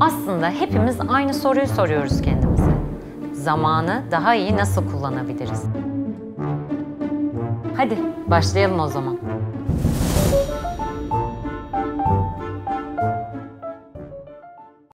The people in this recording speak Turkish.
Aslında hepimiz aynı soruyu soruyoruz kendimize. Zamanı daha iyi nasıl kullanabiliriz? Hadi başlayalım o zaman.